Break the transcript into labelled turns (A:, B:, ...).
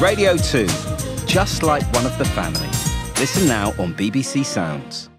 A: Radio 2, just like one of the family. Listen now on BBC Sounds.